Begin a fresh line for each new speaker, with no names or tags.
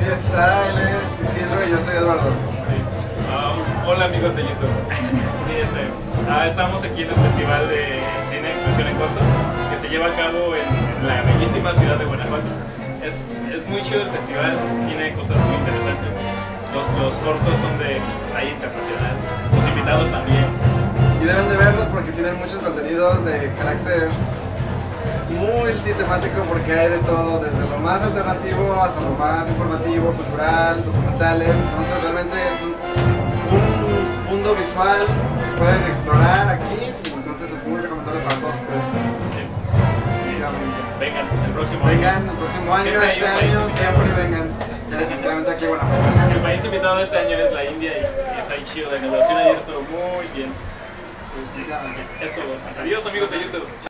Empieza, él es Isidro y yo soy Eduardo.
Sí. Ah, hola amigos de YouTube. Sí, este, ah, estamos aquí en el Festival de Cine Expresión en Corto, que se lleva a cabo en, en la bellísima ciudad de Guanajuato. Es, es muy chido el festival, tiene cosas muy interesantes. Los, los cortos son de talla internacional, los invitados también.
Y deben de verlos porque tienen muchos contenidos de carácter multitemático porque hay de todo, desde lo más alternativo hasta lo más informativo, cultural, documentales. Entonces realmente es un, un mundo visual que pueden explorar aquí. Entonces es muy recomendable para todos ustedes.
Sí. Vengan, el próximo año.
Vengan el próximo año,
Siempre
este año,
invitado.
siempre vengan. Ya definitivamente aquí Guanajuato.
El país invitado este año es la India y, está ahí chido. La inauguración ayer estuvo muy bien.
Sí,
todo. Adiós amigos de YouTube.